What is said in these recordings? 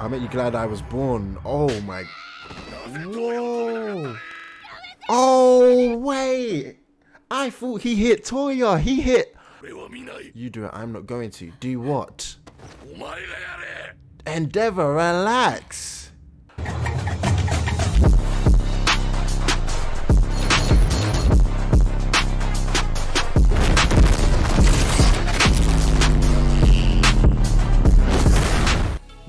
I make you glad I was born. Oh my. Whoa. Oh, wait. I thought he hit Toya. He hit. You do it. I'm not going to. Do what? Endeavor, relax.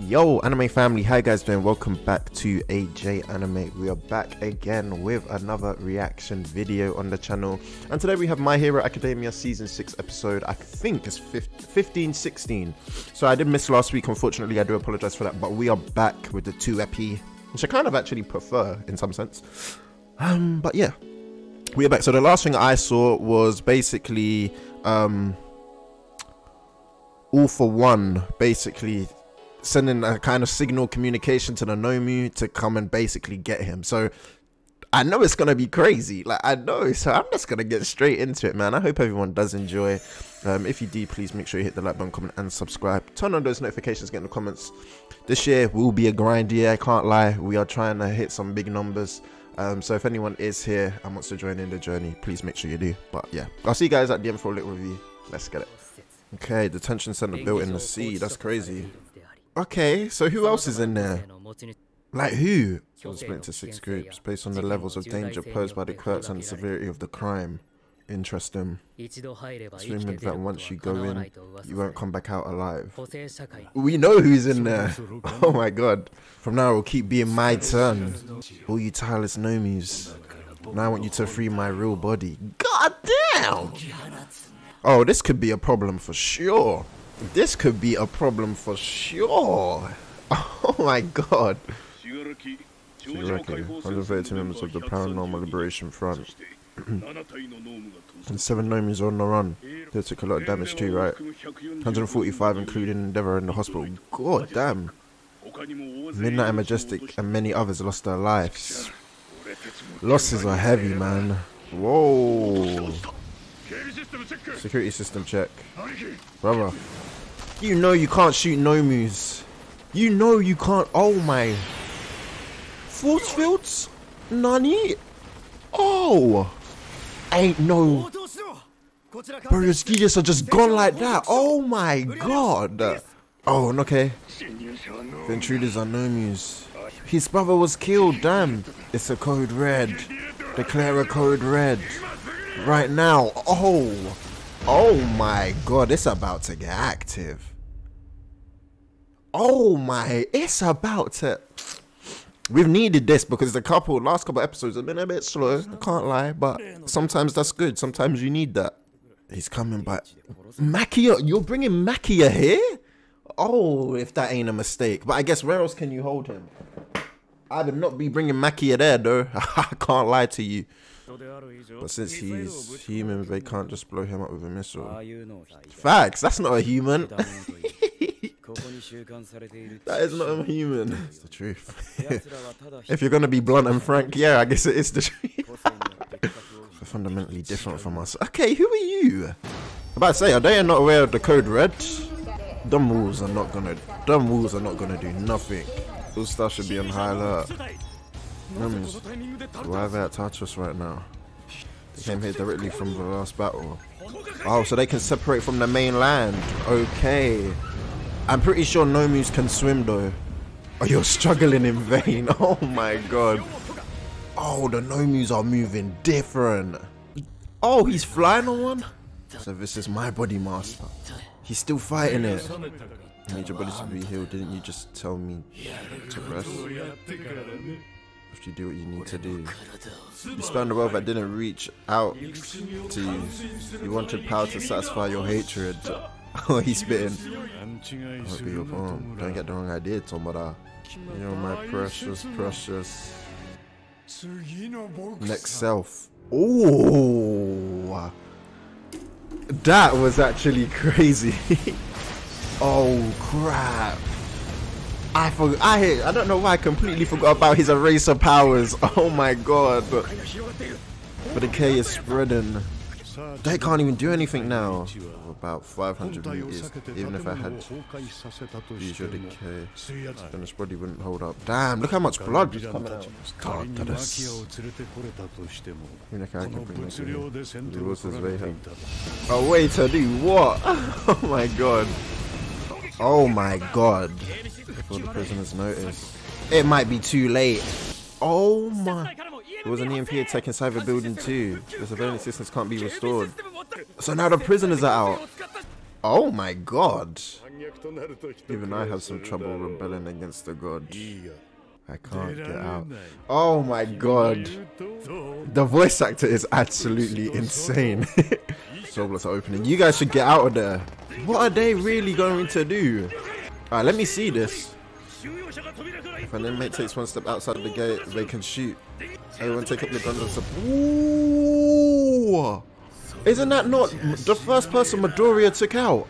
Yo, anime family, you guys doing? Welcome back to AJ Anime. We are back again with another reaction video on the channel. And today we have My Hero Academia Season 6 episode, I think it's 15, 16. So I did miss last week, unfortunately, I do apologize for that. But we are back with the 2 epi, which I kind of actually prefer in some sense. Um, But yeah, we are back. So the last thing I saw was basically um, All for One, basically sending a kind of signal communication to the Nomu to come and basically get him. So I know it's gonna be crazy. Like I know, so I'm just gonna get straight into it, man. I hope everyone does enjoy. Um, if you do, please make sure you hit the like button, comment, and subscribe. Turn on those notifications, get in the comments. This year will be a grind year. I can't lie. We are trying to hit some big numbers. Um, so if anyone is here and wants to join in the journey, please make sure you do. But yeah, I'll see you guys at the end for a little review. Let's get it. Okay, detention center built in the sea. That's crazy. Okay, so who else is in there? Like who? It was split into six groups based on the levels of danger posed by the quirks and the severity of the crime. Interesting. Assuming that once you go in, you won't come back out alive. We know who's in there. Oh my god. From now on, it will keep being my turn. All you tireless nomies. Now I want you to free my real body. God damn! Oh, this could be a problem for sure. This could be a problem for sure. Oh my god. Shigaraki, 132 members of the Paranormal Liberation Front. and seven Nomis are on the run. They took a lot of damage too, right? 145 including Endeavor in the hospital. God damn. Midnight and Majestic and many others lost their lives. Losses are heavy, man. Whoa. Security system check. Brother. You know you can't shoot Nomus. You know you can't. Oh my. Force fields? Nani? Oh. Ain't no. Bro, your skis are just gone like that. Oh my god. Oh, okay. The intruders are Nomus. His brother was killed, damn. It's a code red. Declare a code red. Right now. Oh. Oh my god, it's about to get active. Oh my, it's about to. We've needed this because the couple last couple episodes have been a bit slow. I can't lie, but sometimes that's good. Sometimes you need that. He's coming back. Machia, you're bringing Machia here? Oh, if that ain't a mistake. But I guess where else can you hold him? I would not be bringing Machia there, though. I can't lie to you. But since he's human, they can't just blow him up with a missile. Facts, that's not a human. that is not a human. It's the truth. if you're gonna be blunt and frank, yeah, I guess it is the truth. They're fundamentally different from us. Okay, who are you? I'm about to say, are they not aware of the code red? Dumb rules are not gonna. Dumb rules are not gonna do nothing. Those stuff should be on high alert. Numbers. Why are they at Tartarus right now? They came here directly from the last battle. Oh, so they can separate from the mainland. Okay. I'm pretty sure Nomus can swim though. Oh, you're struggling in vain. Oh my god. Oh, the Nomus are moving different. Oh, he's flying on one? So this is my body master. He's still fighting it. Need your body to be healed. Didn't you just tell me to rest? After you do what you need to do. You spanned the world that didn't reach out to you. You wanted power to satisfy your hatred. Oh, he's spitting. I'll be your palm. Don't get the wrong idea, Tomura. You're my precious, precious next self. Oh, that was actually crazy. oh crap. I forgot. I I don't know why I completely forgot about his eraser powers. Oh my god. But the K is spreading. They can't even do anything now. About 500 meters. Even if I had visual decay, then this body wouldn't hold up. Damn, look how much blood just coming out. God, that is... Even if I can bring this in. The is way. Oh, wait, to do what? Oh my god. Oh my god. Before the prisoners notice. It might be too late. Oh my. There was an EMP attack inside the building too. The surveillance systems can't be restored. So now the prisoners are out. Oh my god. Even I have some trouble rebelling against the god. I can't get out. Oh my god. The voice actor is absolutely insane. Soul are opening. You guys should get out of there. What are they really going to do? Alright, let me see this. If an inmate takes one step outside the gate, they can shoot. Everyone take up your guns and support. Ooh! Isn't that not the first person Midoriya took out?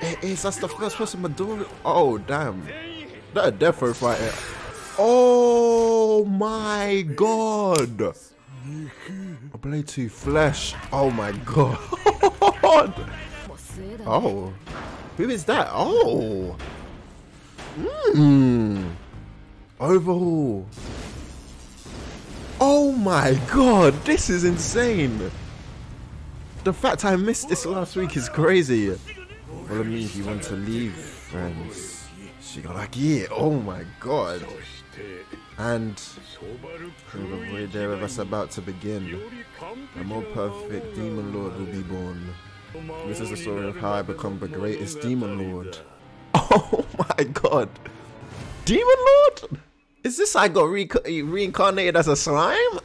It is. That's the first person Midoriya. Oh, damn. That a defo fighter. Oh my god. A blade to flesh. Oh my god. Oh. Who is that? Oh. Mmm. Overhaul. Oh my god, this is insane. The fact I missed this last week is crazy. Well, it means you want to leave, friends. Shigaraki, oh my god. And the void there of us about to begin. A more perfect demon lord will be born. This is the story of how I become the greatest demon lord. Oh my god. Demon lord? Is this I got re reincarnated as a slime?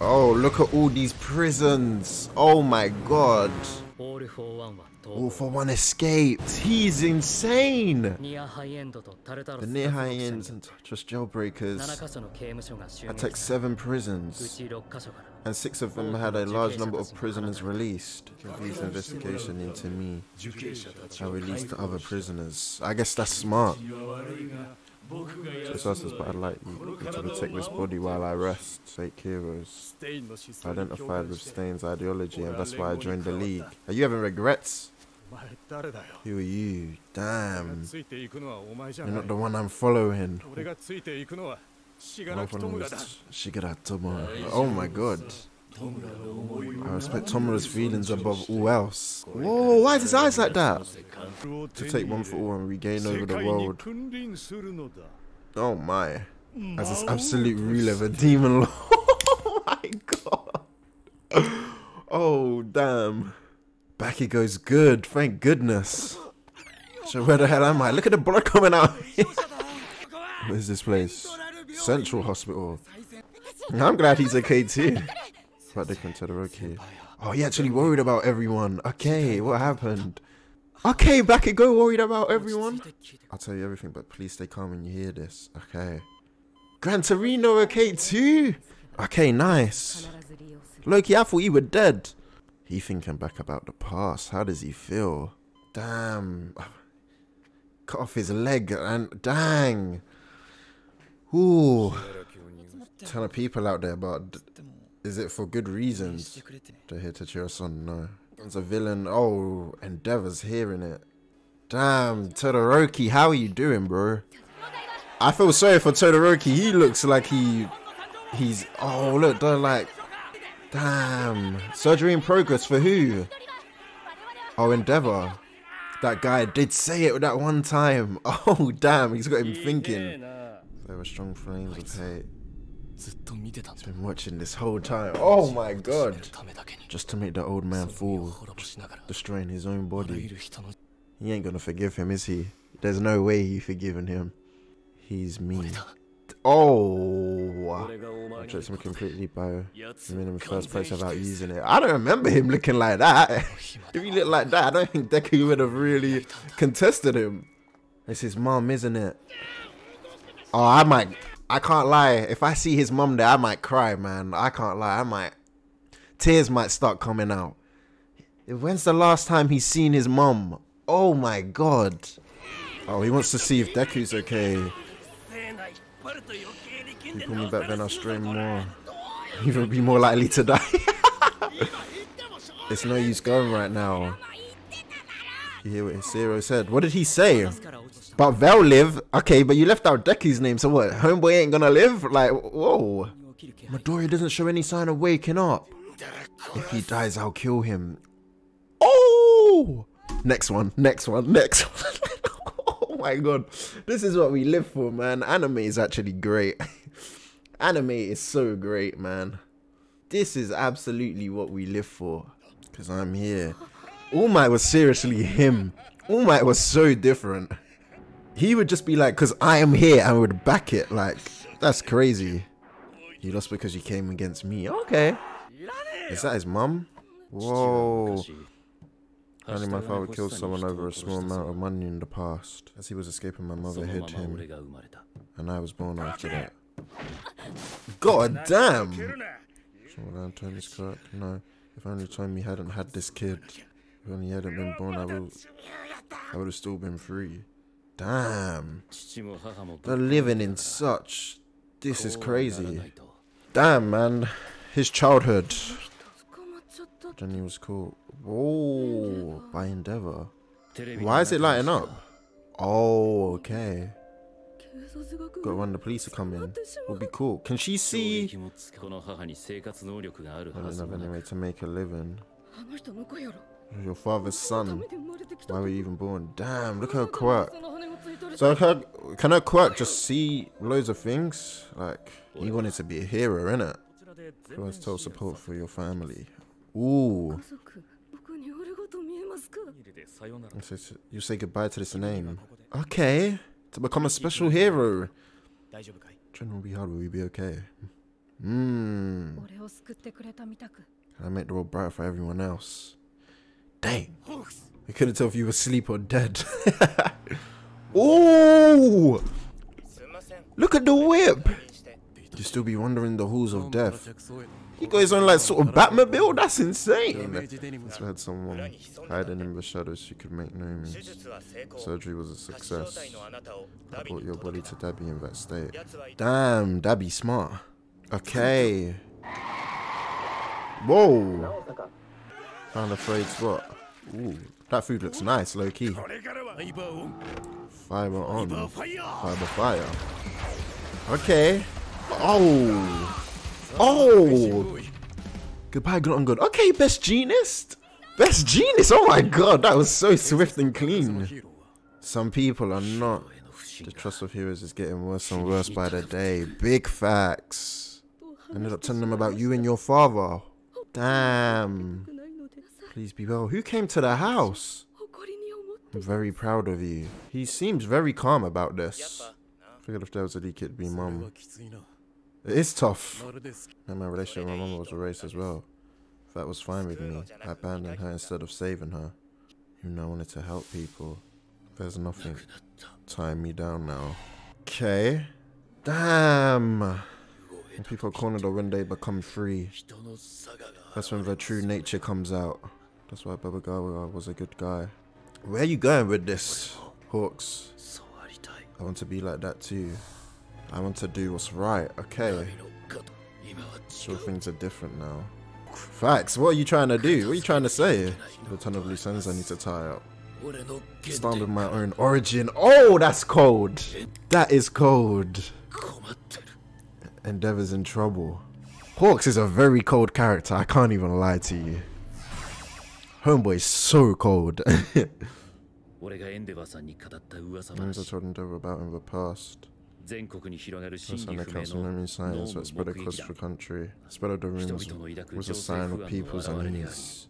oh, look at all these prisons. Oh my god. All for one escaped. He's insane. The near high ends and just jailbreakers attacked seven prisons, and six of them had a large number of prisoners released. These investigation into me. I released the other prisoners. I guess that's smart. Just us, but I'd like you to protect this body while I rest. Fake heroes. Identified with Stain's ideology, and that's why I joined the league. Are you having regrets? Who are you? Damn. You're not the one I'm following. Oh my god. I respect Tomura's feelings above all else. Whoa, why is his eyes like that? To take one for all and regain over the world. Oh my. As this absolute ruler of a demon lord. oh my god. Oh damn. Back he goes good, thank goodness. So where the hell am I? Look at the blood coming out. Where's this place? Central Hospital. I'm glad he's okay too. About Dick and Todoroki. Oh, he actually worried about everyone. Okay, what happened? Okay, Bakugo worried about everyone. I'll tell you everything, but please stay calm when you hear this. Okay. Gran Torino okay too? Okay, nice. Loki, I thought you were dead. He thinking back about the past. How does he feel? Damn. Cut off his leg and dang. Ooh. Ton of people out there, but is it for good reasons? To hit Tachiro-san, no. It's a villain. Oh, Endeavor's hearing it. Damn, Todoroki, how are you doing, bro? I feel sorry for Todoroki. He looks like he... He's... Oh, look, they're like... Damn. Surgery in progress for who? Oh, Endeavor. That guy did say it that one time. Oh, damn. He's got him thinking. There were strong flames of hate. He's been watching this whole time. Oh my god. Just to make the old man fall. Destroying his own body. He ain't gonna forgive him, is he? There's no way he forgiving him. He's mean. Oh, I tricked him completely by him in the first place without using it. I don't remember him looking like that. if he looked like that, I don't think Deku would have really contested him. It's his mom, isn't it? Oh, I might I can't lie. If I see his mum there, I might cry, man. I can't lie. I might. Tears might start coming out. When's the last time he's seen his mum? Oh my god. Oh, he wants to see if Deku's okay. You pull me back, then I'll strain more. Even be more likely to die. It's no use going right now. You hear what Hisiro said? What did he say? But they'll live. Okay, but you left out Deku's name, so what? Homeboy ain't gonna live? Like, whoa. Midori doesn't show any sign of waking up. If he dies, I'll kill him. Oh! Next one, next one, next one. oh my god. This is what we live for, man. Anime is actually great. Anime is so great, man. This is absolutely what we live for. Because I'm here. All Might was seriously him. All Might was so different. He would just be like, because I am here, and would back it. Like, that's crazy. You lost because you came against me. Okay. Is that his mum? Whoa. Only my father killed someone over a small amount of money in the past. As he was escaping, my mother hid him. And I was born after that. God damn! Someone Tony's correct. No. If only Tommy hadn't had this kid. If only he hadn't been born, I would I would have still been free. Damn. They're living in such this is crazy. Damn man. His childhood. Jenny was cool. Whoa, by Endeavor. Why is it lighting up? Oh, okay. Got when the police are coming. Would be cool. Can she see? I don't have any way to make a living. Your father's son. Why were you even born? Damn, look at her quirk. So her, can her quirk just see loads of things? Like, you wanted to be a hero, innit? First total support for your family. Ooh. You say goodbye to this name. Okay. To become a special hero. General Bihar, will you be okay? Mmm. Can I make the world brighter for everyone else? Dang. I couldn't tell if you were asleep or dead. Ooh! Look at the whip! You still be wandering the halls of death. He goes on like sort of Batmobile? That's insane. That's had someone hiding in the shadows she could make names. Surgery was a success. I brought your body to Dabi in that state. Damn, Dabi smart. Okay. Whoa. Found a frayed spot. Ooh, that food looks nice, low key. Fiber on. Fiber fire. Okay. Oh. Oh! Goodbye, Glutton God. Okay, best Jeanist. Best Jeanist. Oh my god, that was so swift and clean. Some people are not. The trust of heroes is getting worse and worse by the day. Big facts. Ended up telling them about you and your father. Damn. Please be well. Who came to the house? I'm very proud of you. He seems very calm about this. I Figured if there was a leak, it'd be mom. It is tough. And my relationship with my mom was erased as well. That was fine with me. I abandoned her instead of saving her. You know I wanted to help people. There's nothing tying me down now. Okay. Damn. When people are cornered or when they become free. That's when their true nature comes out. That's why Baba Gawa was a good guy. Where are you going with this, Hawks? I want to be like that too. I want to do what's right. Okay. Sure things are different now. Facts. What are you trying to do? What are you trying to say? The ton of loose ends I need to tie up. Start with my own origin. Oh, that's cold. That is cold. Endeavor's in trouble. Hawks is a very cold character. I can't even lie to you. Homeboy is so cold. Things I told Endeavor about in the past. That's how the council known science that spread across the country. Spread of the ruins was a sign of people's unease.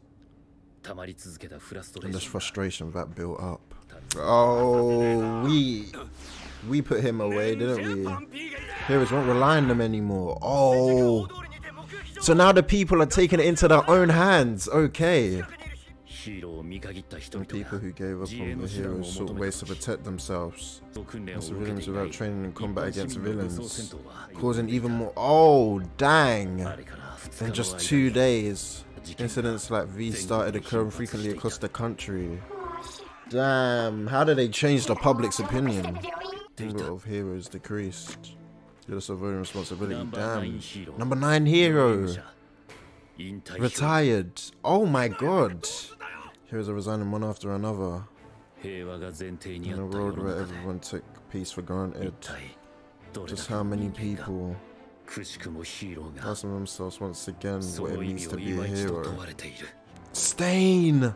And this frustration that built up. Oh, we we put him away, didn't we? Heroes won't rely on them anymore. Oh, so now the people are taking it into their own hands. Okay. And people who gave up on the heroes sought ways to protect themselves. And civilians without training in combat against villains, causing even more. Oh, dang! In just two days, incidents like these started occurring frequently across the country. Damn, how did they change the public's opinion? Number of heroes decreased. You're just avoiding responsibility. Damn. Number nine hero. Retired. Oh my god. He was resigning one after another in a world where everyone took peace for granted. Just how many people asking themselves once again what it means to be a hero. Stain!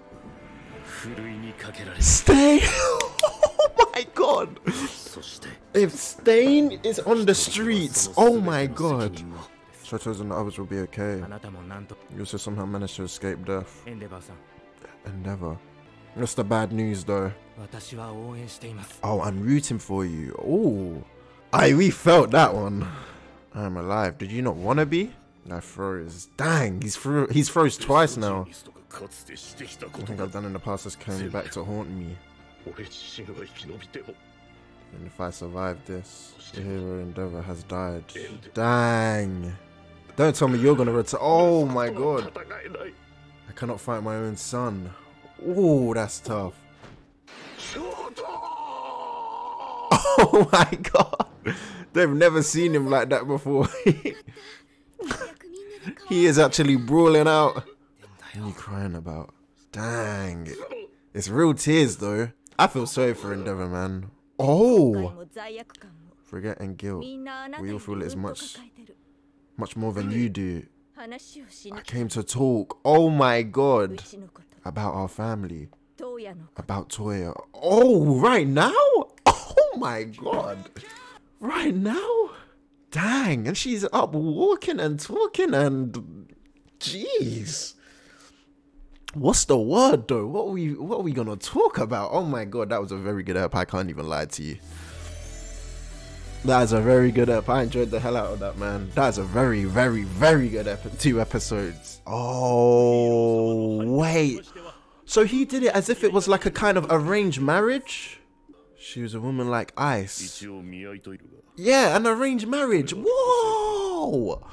Stain! oh my god! If Stain is on the streets, oh my god! Shotos and the others will be okay. You also somehow managed to escape death endeavor. That's the bad news though. Oh, I'm rooting for you. Oh, I we felt that one. I'm alive. Did you not want to be? I froze. Dang, he's fro he's froze twice now. I think I've done in the past has coming back to haunt me. And if I survive this, the hero Endeavor has died. Dang. Don't tell me you're gonna return. Oh my god. I cannot fight my own son. Oh, that's tough. Oh my god! They've never seen him like that before. he is actually brawling out. What are you crying about? Dang. It's real tears though. I feel sorry for Endeavor, man. Oh! Forget and guilt. We all feel it as much, much more than you do. I came to talk, oh my god, about our family, about Toya. Oh, right now? Oh my god. Right now? Dang, and she's up walking and talking and... Jeez. What's the word though? What are we what are we gonna talk about? Oh my god, that was a very good app. I can't even lie to you. That's a very good ep. I enjoyed the hell out of that, man. That's a very, very, very good ep. Two episodes. Oh, wait. So he did it as if it was like a kind of arranged marriage? She was a woman like ice. Yeah, an arranged marriage. Whoa!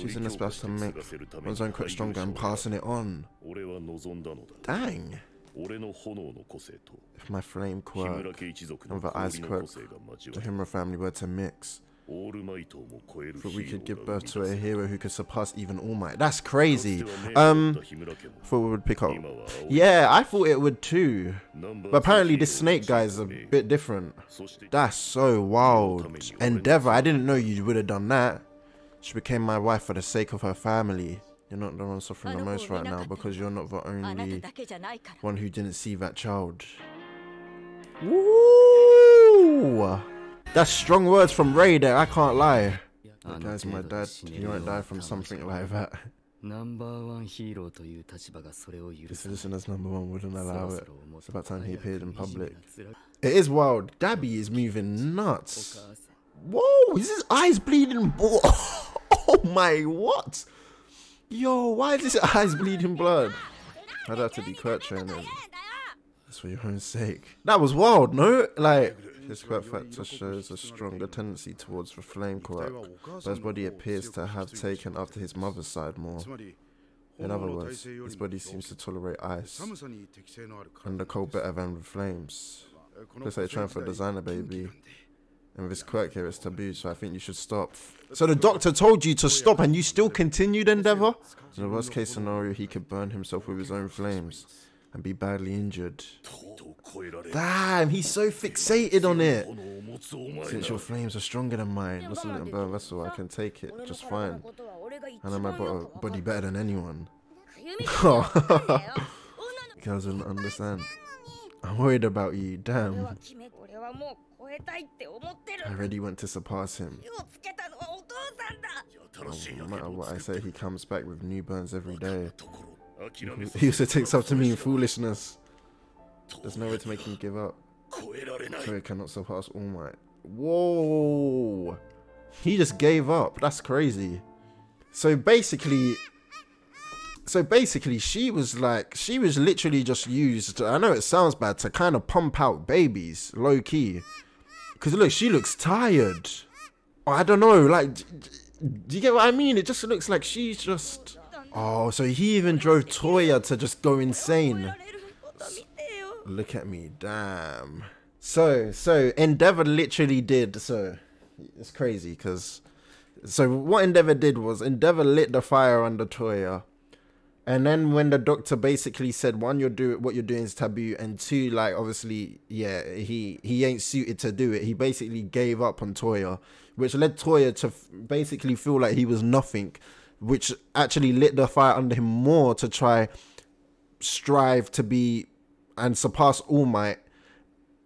Choosing a spouse to make one's own quite stronger and passing it on. Dang. If my flame quirk and the ice quirk, the Himura family were to mix, we could give birth to a hero who could surpass even All Might. That's crazy. Um, thought we would pick up. Yeah, I thought it would too. But apparently this snake guy is a bit different. That's so wild. Endeavor, I didn't know you would have done that. She became my wife for the sake of her family. You're not the one suffering the most right now because you're not the only one who didn't see that child. Woo! That's strong words from Rei there, I can't lie. That guy's my dad. He won't die from something like that. The citizen as number one wouldn't allow it. It's about time he appeared in public. It is wild. Gabby is moving nuts. Whoa, is his eyes bleeding? oh my, what? Yo, why is his eyes bleeding blood? I'd have to be quiet training. That's for your own sake. That was wild, no? Like, his quirk factor shows a stronger tendency towards the flame quirk, but his body appears to have taken after his mother's side more. In other words, his body seems to tolerate ice and the cold better than the flames. Looks like you're trying for a designer, baby. And with quirk here, it's taboo, so I think you should stop. So the doctor told you to stop and you still continued endeavor? In the worst case scenario, he could burn himself with his own flames and be badly injured. Damn, he's so fixated on it. Since your flames are stronger than mine, let's let them burn vessel. I can take it just fine. I know my body better than anyone. He don't understand. I'm worried about you, damn. I already went to surpass him. No matter what I say, he comes back with new burns every day. He used to takes up to me in foolishness. There's no way to make him give up. So he cannot surpass All Might. Whoa! He just gave up. That's crazy. So basically, so basically she was like she was literally just used i know it sounds bad to kind of pump out babies low key because look, she looks tired. I don't know, like, do you get what I mean? It just looks like she's just... Oh, so he even drove Toya to just go insane. Look at me, damn. So, so, Endeavor literally did, so, it's crazy, because... So what Endeavor did was Endeavor lit the fire under Toya and then when the doctor basically said, one, you're doing what you're doing is taboo, and two, like obviously, yeah, he he ain't suited to do it. He basically gave up on Toya, which led Toya to basically feel like he was nothing, which actually lit the fire under him more to try strive to be and surpass All Might.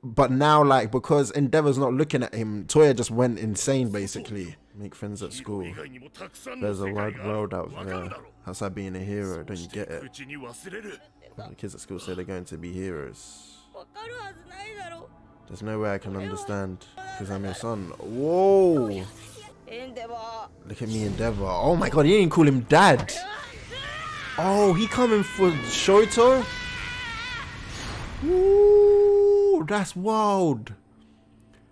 But now, like because Endeavor's not looking at him, Toya just went insane. Basically, Make friends at school. There's a wide world out there. How's that being a hero? Don't you get it? The kids at school say they're going to be heroes. There's no way I can understand because I'm your son. Whoa! Look at me, Endeavor. Oh my god, he didn't call him dad. Oh, he coming for Shoto? Ooh, that's wild.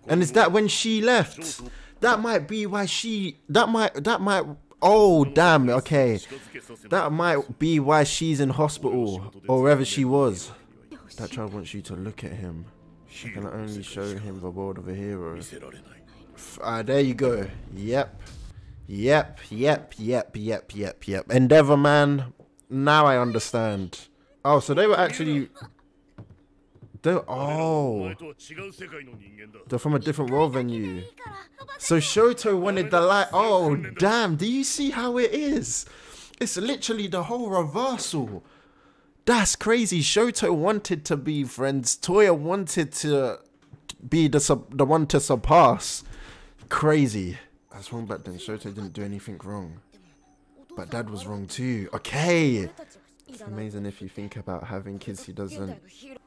And is that when she left? That might be why she. That might. That might. Oh damn. Okay. That might be why she's in hospital or wherever she was. That child wants you to look at him. I can only show him the world of a hero. Ah, uh, there you go. Yep. Yep, yep, yep, yep, yep, yep. Endeavor Man, now I understand. Oh, so they were actually they're, oh. oh. They're from a different world than you. So Shoto wanted the light. Oh, damn. Do you see how it is? It's literally the whole reversal. That's crazy. Shoto wanted to be friends. Toya wanted to be the, sub the one to surpass. Crazy. I wrong back then. Shoto didn't do anything wrong. But dad was wrong too. Okay. It's amazing if you think about having kids he doesn't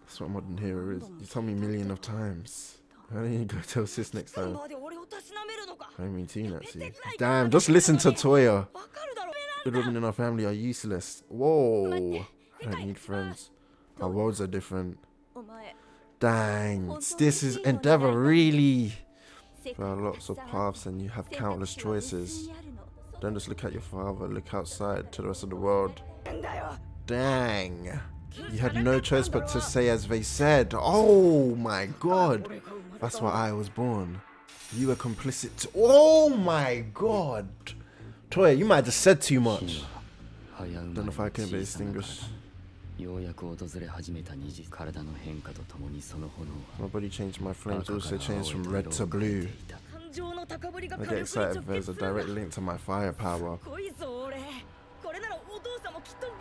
that's what modern hero is. You tell me a million of times. Why don't you go tell sis next time? I mean Tina, actually. Damn, just listen to Toya. Good women in our family are useless. Whoa. I need friends. Our worlds are different. Dang. This is Endeavor, really. There are lots of paths and you have countless choices. Don't just look at your father, look outside to the rest of the world. Dang. You had no choice but to say as they said. Oh my god. That's why I was born. You were complicit. To- oh my god. Toya, you might have just said too much. 早生 Don't know ま if I れ can の be 小さな体 distinguished. ようやく訪れ始めた虹体の変化とともにその炎 My body changed, my は flames 赤か also ら changed 青 from へ red と to 色を変え blue. ていた感情の高ぶりが I 火 get 力に excited. 直 There's 結 a する direct link to my firepower.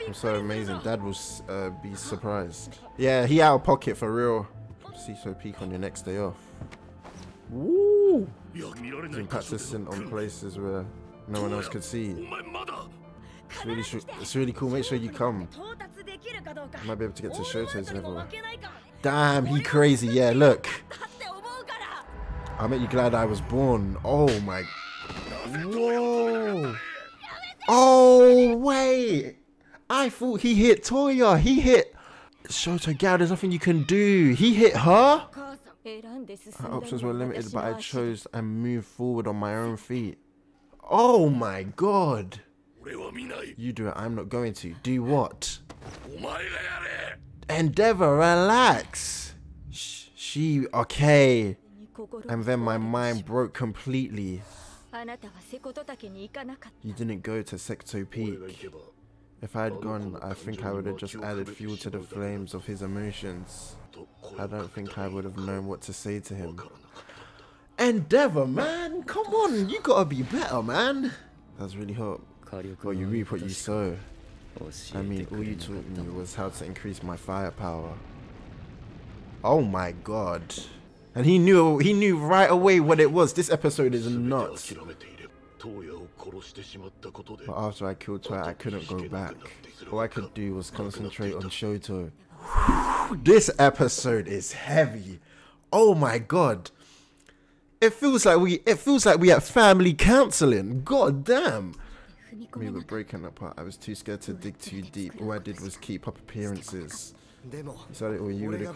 I'm so amazing. Dad will uh, be surprised. Yeah, he out of pocket for real. CISO peak on your next day off. Woo! He's been practicing on places where no one else could see. It's really, it's really cool. Make sure you come. I might be able to get to Shoto's level. Damn, he crazy. Yeah, look. I bet you glad I was born. Oh my. Whoa. Oh, wait. I thought he hit Toya. He hit Shoto Gao. There's nothing you can do. He hit her. My options were limited, but I chose and moved forward on my own feet. Oh my god. You do it. I'm not going to. Do what? Endeavor, relax. She, okay. And then my mind broke completely. You didn't go to Sekoto Peak. If I had gone, I think I would have just added fuel to the flames of his emotions. I don't think I would have known what to say to him. Endeavor, man! Come on, you gotta be better, man! That's really hot. Well, you reap what you sow. I mean, all you taught me was how to increase my firepower. Oh my god. And he knew he knew right away what it was. This episode is nuts. But after I killed Toya, I couldn't go back. All I could do was concentrate on Shoto. this episode is heavy. Oh my god. It feels like we it feels like we have family counseling. God damn. We were breaking apart. I was too scared to dig too deep. All I did was keep up appearances. He it you would have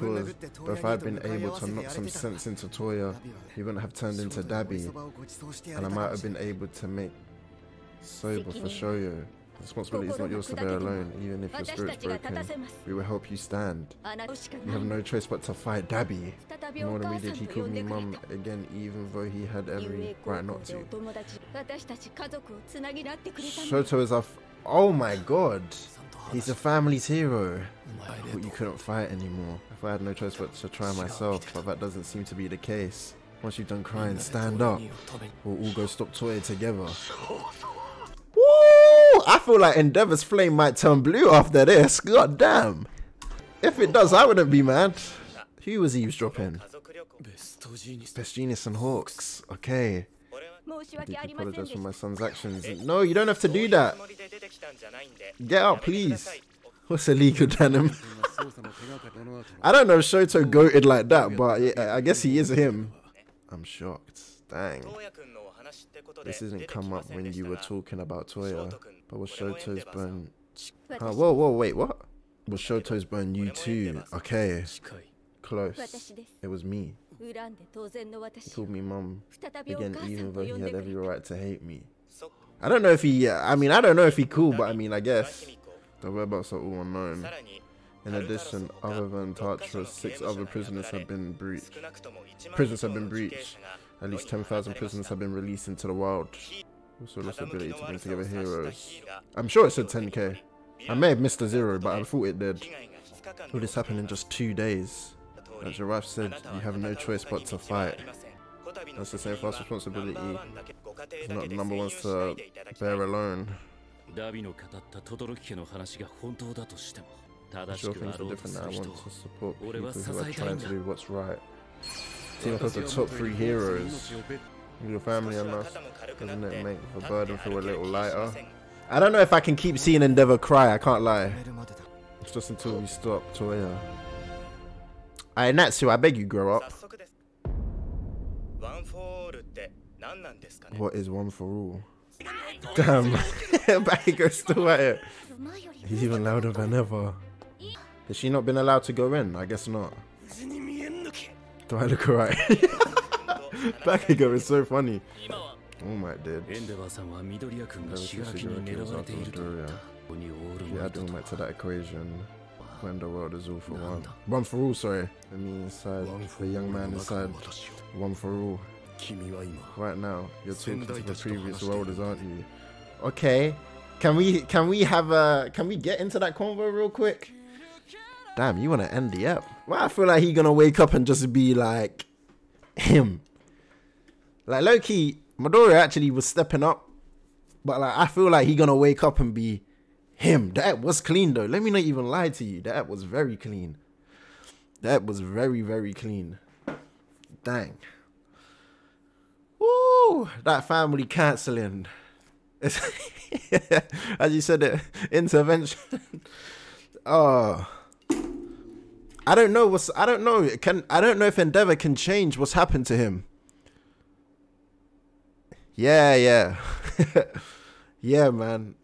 but if I had been able to knock some sense into Toya, he wouldn't have turned into Dabi, and I might have been able to make sober for Shoyo. The responsibility is not yours to bear alone, even if your spirit's broken. We will help you stand. You have no choice but to fight Dabi. More than we did, he called me mum again, even though he had every right not to. Shoto is a. F- oh my god! He's a family's hero. But you couldn't fight anymore. If I had no choice but to try myself, but that doesn't seem to be the case. Once you've done crying, stand up. We'll all go stop toying together. Woo! I feel like Endeavor's flame might turn blue after this. God damn. If it does, I wouldn't be mad. Who was eavesdropping? Best Jeanist and Hawks. Okay. I apologize for my son's actions. No, you don't have to do that. Get out, please. What's illegal denim? I don't know Shoto goated like that, but yeah, I guess he is him. I'm shocked. Dang. This didn't come up when you were talking about Toya, but was Shoto's burn... Huh, whoa, whoa, wait, what? Was Shoto's burn you too? Okay. Close. It was me. He called me mum again, even though he had every right to hate me. I don't know if he... Uh, I mean, I don't know if he cool, but I mean, I guess... The whereabouts are all unknown. In addition, other than Tartarus, six other prisoners have been breached. Prisons have been breached. At least 10,000 prisoners have been released into the wild. Also lost the ability to bring together heroes. I'm sure it said 10k. I may have missed a zero, but I thought it did. All this happened in just two days. As your wife said, you have no choice but to fight. That's the same fast responsibility. It's not number ones to bear alone. ダビの語った轟家の話が本当だとしても I'm 正し sure く things あろ are うと different す now. I る want 人 to support俺は people who are 支えたいん trying だ。 to do what's right. Team up as the top three heroes. Your family and us. Doesn't it make the burden feel a little lighter? I don't know if I can keep seeing Endeavor cry. I can't lie. めるまでだ It's just until we stop, Toya. Alright, Natsu, I beg you grow up. 早速ですワン・フォー・オールって何なんですかね What is one for all? Damn, Baker's still at it. He's even louder than ever. Has she not been allowed to go in? I guess not. Do I look alright? Bakugo is so funny. Oh my dude. Yeah, add All Might to that equation. When the world is all for one. One for all, sorry. I mean, inside. The young man inside. One for all. Right now, you're talking to the previous worlders, aren't you? Okay. Can we can we have a can we get into that convo real quick? Damn, you want to end the app? Well, I feel like he gonna wake up and just be like him. Like low key, Midori actually was stepping up, but like I feel like he gonna wake up and be him. That was clean though. Let me not even lie to you. That was very clean. That was very very clean. Dang. Woo! That family cancelling. As you said it, intervention. oh. I don't know what's I don't know. Can I don't know if Endeavor can change what's happened to him. Yeah, yeah. yeah, man.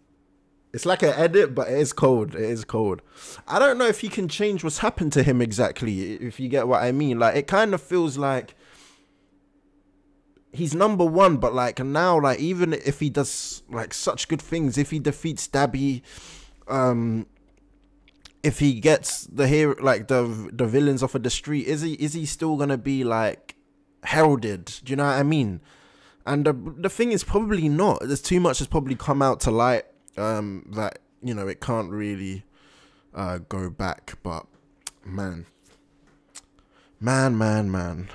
It's like an edit, but it is cold. It is cold. I don't know if he can change what's happened to him exactly, if you get what I mean. Like it kind of feels like he's number one, but like now, like even if he does like such good things, if he defeats Dabi, um, if he gets the hero, like the the villains off of the street, is he is he still gonna be like heralded? Do you know what I mean? And the the thing is probably not. There's too much has probably come out to light um, that you know it can't really uh, go back. But man, man, man, man.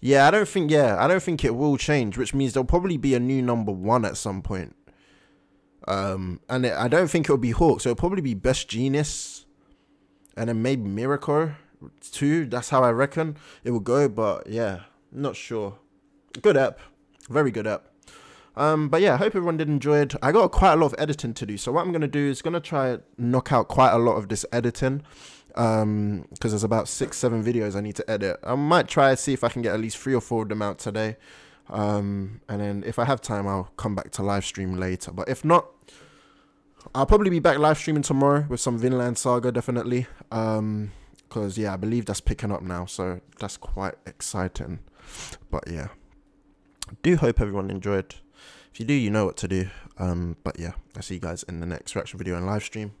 Yeah, I don't think. Yeah, I don't think it will change, which means there'll probably be a new number one at some point. Um, and it, I don't think it'll be Hawk, so it'll probably be Best Jeanist, and then maybe Miracle too. That's how I reckon it will go. But yeah, not sure. Good app, very good app. Um, but yeah, I hope everyone did enjoy it. I got quite a lot of editing to do, so what I'm gonna do is gonna try knock out quite a lot of this editing um because there's about six seven videos i need to edit. I might try to see if i can get at least three or four of them out today. Um and then if i have time i'll come back to live stream later. But if not i'll probably be back live streaming tomorrow with some vinland saga definitely. Um because yeah i believe that's picking up now so that's quite exciting. But yeah. Do hope everyone enjoyed. If you do you know what to do. Um but yeah i'll see you guys in the next reaction video and live stream